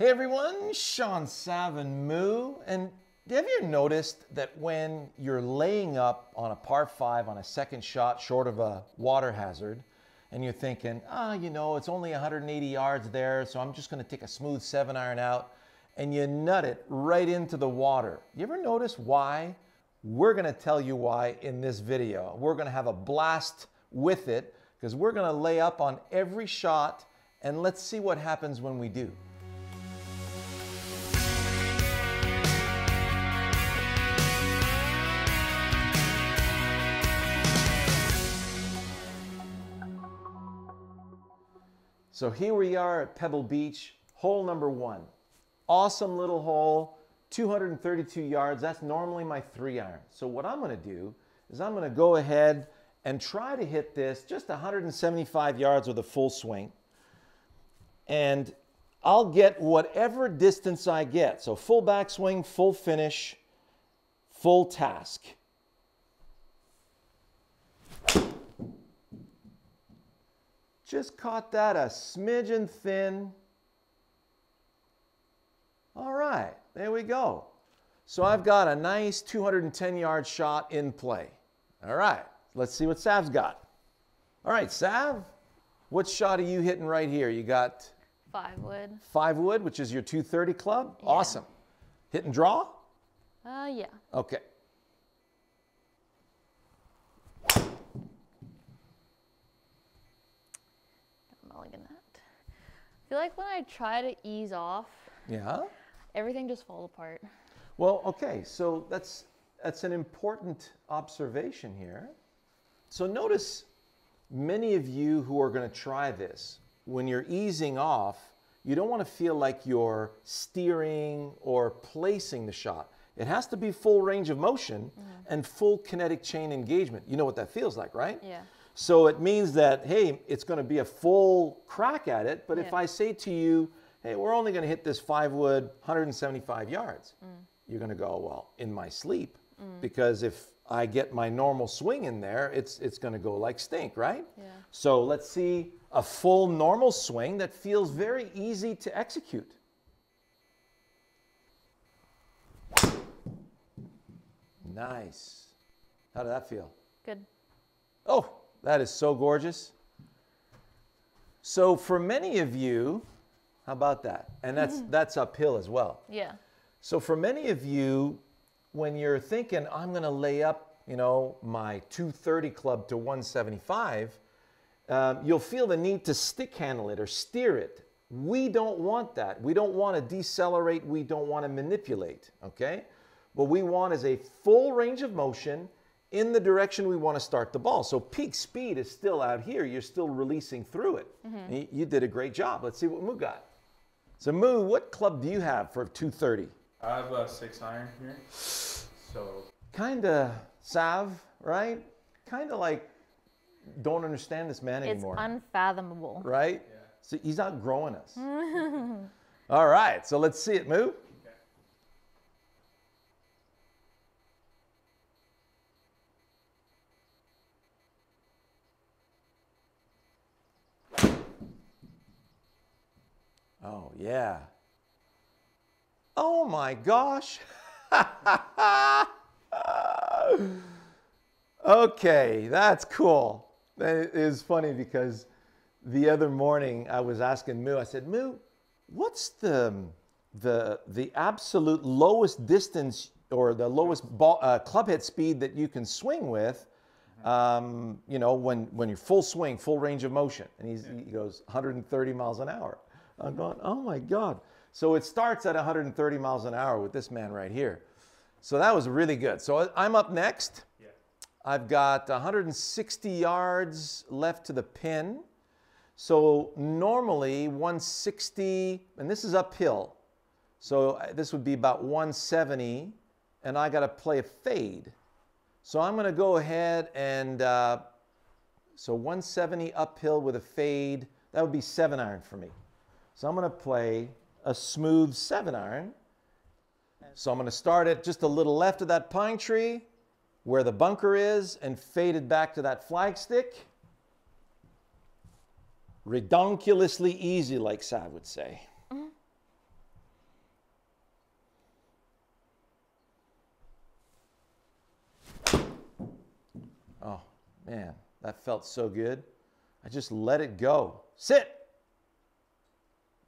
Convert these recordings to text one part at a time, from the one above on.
Hey everyone, Shawn Savin Moo. And have you noticed that when you're laying up on a par five on a second shot short of a water hazard, and you're thinking, ah, you know, it's only 180 yards there, so I'm just gonna take a smooth seven iron out, and you nut it right into the water. You ever notice why? We're gonna tell you why in this video. We're gonna have a blast with it because we're gonna lay up on every shot and let's see what happens when we do. So here we are at Pebble Beach, hole number one. Awesome little hole, 232 yards. That's normally my three iron. So what I'm gonna do is I'm gonna go ahead and try to hit this just 175 yards with a full swing. And I'll get whatever distance I get. So full backswing, full finish, full task. Just caught that a smidgen thin. All right, there we go. So I've got a nice 210 yard shot in play. All right, let's see what Sav's got. All right, Sav, what shot are you hitting right here? You got Five wood. five wood, which is your 230 club. Yeah. Awesome. Hit and draw? Uh, yeah. Okay. Mulligan that. I feel like when I try to ease off, Yeah. everything just falls apart. Well, okay, so that's that's an important observation here. So notice many of you who are going to try this, when you're easing off, you don't want to feel like you're steering or placing the shot. It has to be full range of motion mm-hmm. and full kinetic chain engagement. You know what that feels like, right? Yeah. So it means that, hey, it's going to be a full crack at it. But if I say to you, hey, we're only going to hit this five wood 175 yards, mm. you're going to go, well, in my sleep. Mm. Because if I get my normal swing in there, it's, it's going to go like stink, right? Yeah. So let's see a full normal swing that feels very easy to execute. Nice. How did that feel? Good. Oh, that is so gorgeous. So for many of you, how about that? And that's that's uphill as well. Yeah. So for many of you, when you're thinking I'm going to lay up, you know, my 230 club to 175, um, you'll feel the need to stick handle it or steer it. We don't want that. We don't want to decelerate. We don't want to manipulate. Okay. What we want is a full range of motion in the direction we want to start the ball. So peak speed is still out here. You're still releasing through it. Mm-hmm. You, you did a great job. Let's see what Moo got. So Moo, what club do you have for 230? I have a six iron here. So kind of Sav, right? Kind of like don't understand this man It's anymore, unfathomable. right? So he's outgrowing us. All right, so let's see it move. Oh, yeah. Oh my gosh. okay, that's cool. That is funny because the other morning I was asking Moo, I said, Moo, what's the, the, the absolute lowest distance or the lowest ball, uh, club head speed that you can swing with, um, you know, when, when you're full swing, full range of motion? And he's, he goes, 130 miles an hour. I'm going, oh my God. So it starts at 130 miles an hour with this man right here. So that was really good. So I'm up next. yeah. I've got 160 yards left to the pin. So normally 160, and this is uphill. So uh, this would be about 170, and I got to play a fade. So I'm going to go ahead and, uh, so 170 uphill with a fade, that would be seven iron for me. So I'm going to play a smooth seven iron. So I'm going to start it just a little left of that pine tree where the bunker is and fade it back to that flagstick. Redonkulously easy, like Sav would say. Mm-hmm. Oh, man, that felt so good. I just let it go. Sit.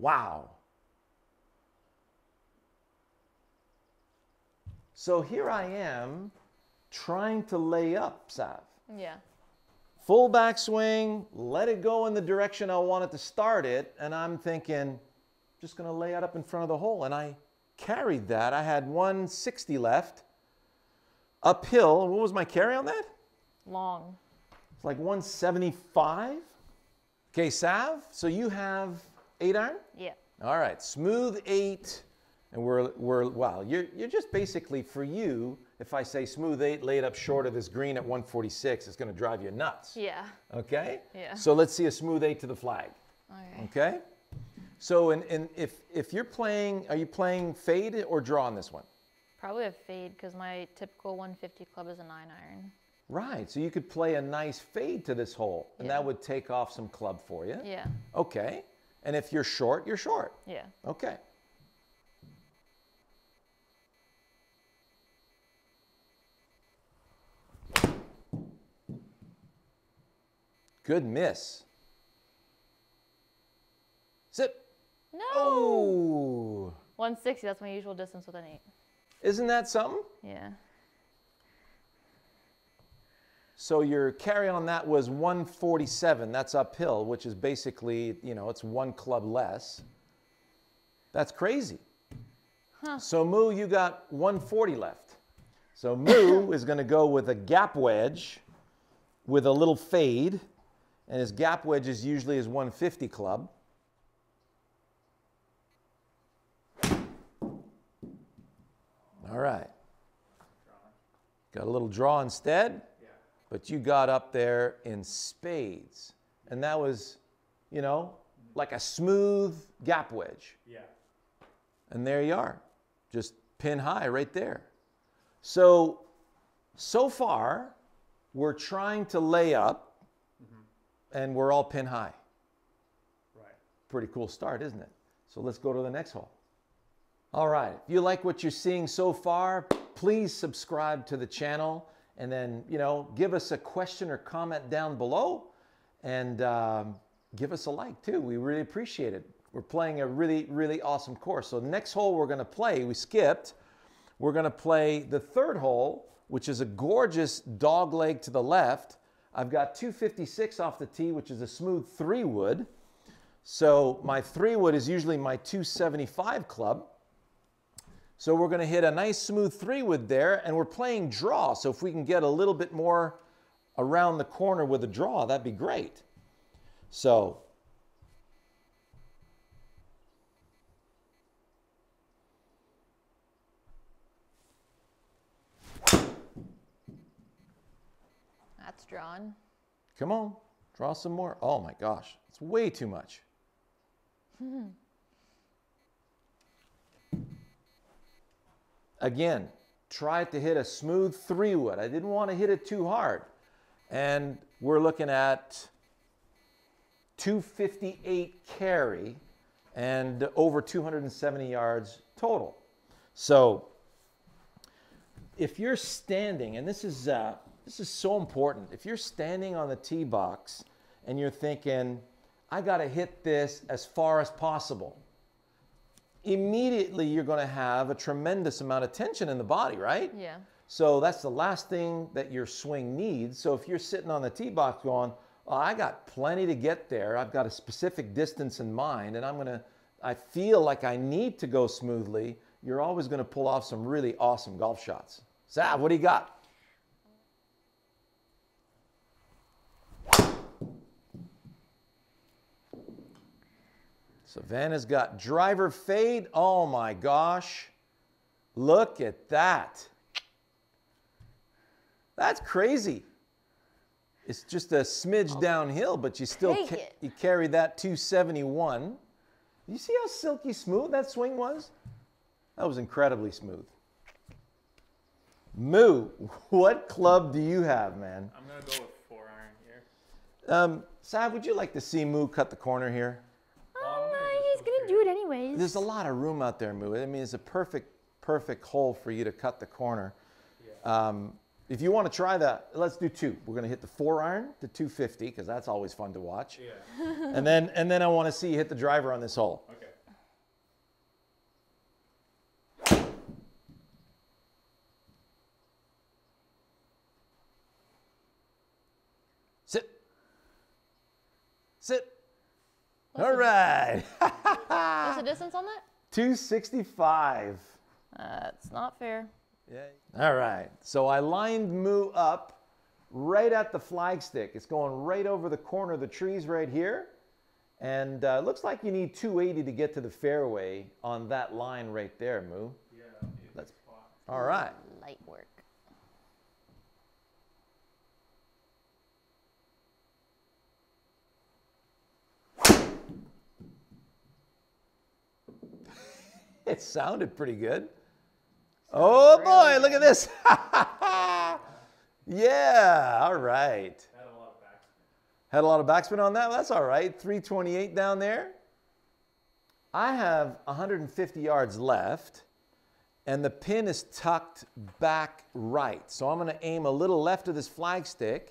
Wow. So here I am trying to lay up, Sav. Yeah. Full backswing, let it go in the direction I want it to start it, and I'm thinking, just gonna lay it up in front of the hole. And I carried that. I had 160 left. Uphill, what was my carry on that? Long. It's like 175. Okay, Sav, so you have eight iron? Yeah. All right, smooth eight, and we're, we're wow, you're, you're just basically, for you, if I say smooth eight laid up short of this green at 146, it's gonna drive you nuts. Yeah. Okay? Yeah. So let's see a smooth eight to the flag. Okay. Okay? So and, and if if you're playing, are you playing fade or draw on this one? Probably a fade because my typical 150 club is a nine iron. Right. So you could play a nice fade to this hole, and Yeah. that would take off some club for you. Yeah. Okay. And if you're short, you're short. Yeah. Okay. Good miss. Zip. No. Oh. 160. That's my usual distance with an eight. Isn't that something? Yeah. So your carry on that was 147. That's uphill, which is basically, you know, it's one club less. That's crazy. So Moo, you got 140 left. So Moo is going to go with a gap wedge with a little fade, and his gap wedge is usually his 150 club. All right. Got a little draw instead, but you got up there in spades. And that was, you know, like a smooth gap wedge. Yeah. And there you are, just pin high right there. So, so far, we're trying to lay up mm-hmm. and we're all pin high. Right. Pretty cool start, isn't it? So let's go to the next hole. All right, if you like what you're seeing so far, please subscribe to the channel and then, you know, give us a question or comment down below and um, give us a like too. We really appreciate it. We're playing a really, really awesome course. So, next hole we're going to play, we skipped, we're going to play the third hole, which is a gorgeous dog leg to the left. I've got 256 off the tee, which is a smooth three wood. So my three wood is usually my 275 club. So we're going to hit a nice smooth three wood there, and we're playing draw. So if we can get a little bit more around the corner with a draw, that'd be great. So That's drawn. come on, draw some more. Oh my gosh, it's way too much. Again, try to hit a smooth three wood. I didn't want to hit it too hard. And we're looking at 258 carry and over 270 yards total. So if you're standing, and this is uh, this is so important. If you're standing on the tee box and you're thinking, I got to hit this as far as possible, immediately you're going to have a tremendous amount of tension in the body, right? Yeah. So that's the last thing that your swing needs. So if you're sitting on the tee box going, oh, I got plenty to get there. I've got a specific distance in mind, and I'm gonna. I feel like I need to go smoothly. You're always going to pull off some really awesome golf shots. Sav, what do you got? Savannah's got driver fade. Oh my gosh. Look at that. That's crazy. It's just a smidge downhill, but you still ca- it. you carry that 271. You see how silky smooth that swing was? That was incredibly smooth. Moo, what club do you have, man? I'm gonna go with four iron here. Um, Sav, would you like to see Moo cut the corner here? Well, I'm Oh, gonna no, just he's go gonna straight. do it anyways. There's a lot of room out there, Moo. I mean, it's a perfect, perfect hole for you to cut the corner. Um, if you want to try that, let's do two. We're going to hit the four iron to 250 because that's always fun to watch. Yeah. And then and then I want to see you hit the driver on this hole. Okay. Sit. Sit. All right. What's the distance on that? 265. That's not fair. Yeah. All right. So I lined Moo up right at the flagstick. It's going right over the corner of the trees right here. And uh, looks like you need 280 to get to the fairway on that line right there, Moo. Yeah. That's all right. Light work. It sounded pretty good. Oh boy, look at this. yeah, all right. Had a lot of backspin. Had a lot of backspin on that. That's all right. 328 down there. I have 150 yards left, and the pin is tucked back right. So I'm going to aim a little left of this flagstick,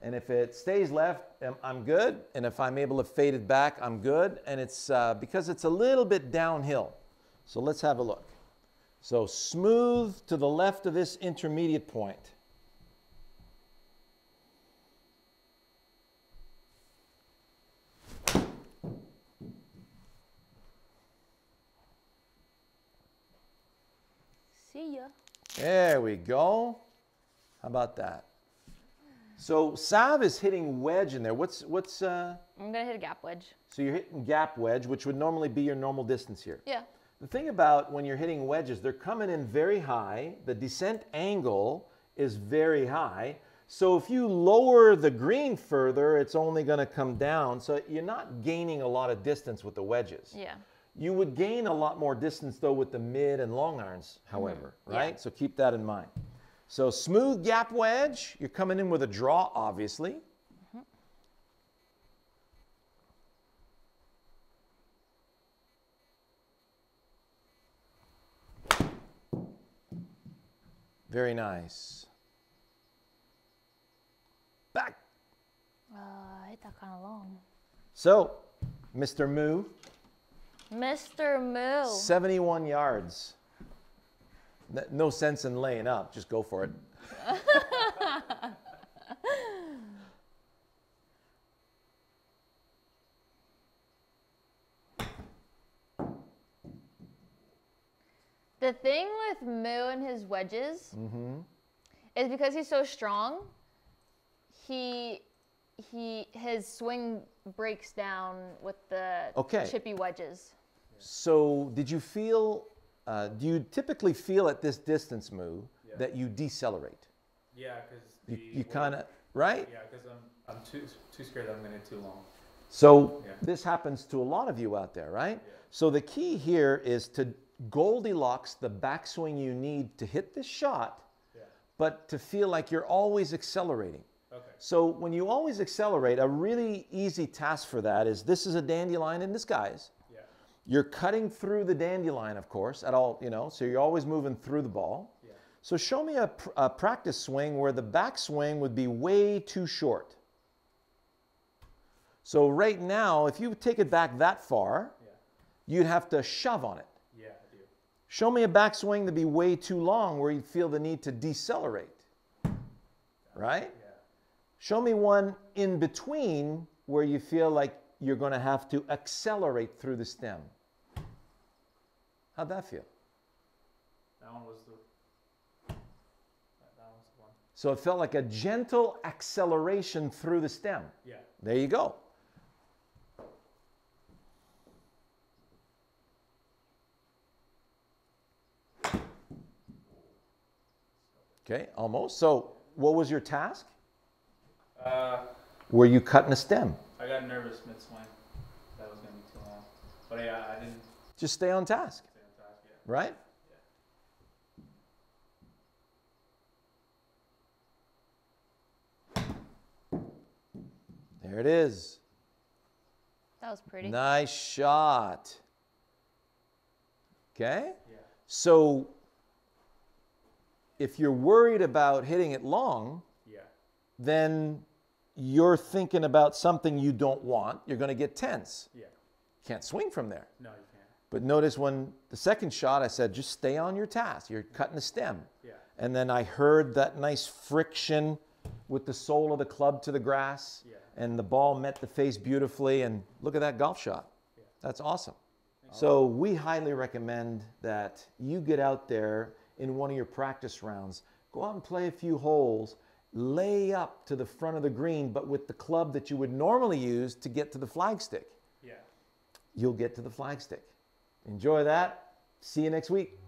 and if it stays left, I'm- I'm good. And if I'm able to fade it back, I'm good. And it's uh, because it's a little bit downhill. So let's have a look. So smooth to the left of this intermediate point. See ya. There we go. How about that? So Sav is hitting wedge in there. What's what's uh, I'm gonna hit a gap wedge. so you're hitting gap wedge, which would normally be your normal distance here. Yeah. The thing about when you're hitting wedges, they're coming in very high. The descent angle is very high. So if you lower the green further, it's only going to come down. So you're not gaining a lot of distance with the wedges. Yeah. You would gain a lot more distance though with the mid and long irons, however, Mm-hmm. Yeah. right? So keep that in mind. So smooth gap wedge, you're coming in with a draw, obviously. Very nice. Back. Uh, I hit that kind of long. So, Mr. Moo, Mr. Moo. 71 yards. No sense in laying up. Just go for it. The thing with Moo and his wedges Mm-hmm. is because he's so strong. He he his swing breaks down with the Okay. chippy wedges. So, did you feel, uh, do you typically feel at this distance, Moo, Yeah. that you decelerate? Yeah, because You, you kind of, right? Yeah, because I'm I'm too too scared that I'm gonna hit too long. So Yeah. this happens to a lot of you out there, right? Yeah. So the key here is to Goldilocks the backswing you need to hit this shot, Yeah. but to feel like you're always accelerating. Okay. So when you always accelerate, a really easy task for that is this is a dandelion in disguise. Yeah. You're cutting through the dandelion, of course, at all, you know, so you're always moving through the ball. Yeah. So show me a, pr- a practice swing where the backswing would be way too short. So right now, if you take it back that far, Yeah. you'd have to shove on it. Yeah, I do. Show me a backswing to be way too long where you feel the need to decelerate. Right? Yeah. Show me one in between where you feel like you're going to have to accelerate through the stem. How'd that feel? That one was the. That, that was the one. So it felt like a gentle acceleration through the stem. Yeah. There you go. Okay, almost. So, what was your task? Uh, Were you cutting a stem? I got nervous mid swing. That was gonna be too long. But yeah, I didn't Just stay on task, stay on task yet. right? There it is. That was pretty. Nice shot. Okay? Yeah. So if you're worried about hitting it long, Yeah. then you're thinking about something you don't want. You're going to get tense. Yeah. Can't swing from there. No, you can't. But notice when the second shot, I said, just stay on your task. You're cutting the stem. Yeah. And then I heard that nice friction with the sole of the club to the grass. Yeah. And the ball met the face beautifully. And look at that golf shot. Yeah. That's awesome. So we highly recommend that you get out there in one of your practice rounds, go out and play a few holes, lay up to the front of the green, but with the club that you would normally use to get to the flagstick. Yeah. You'll get to the flagstick. Enjoy that. See you next week.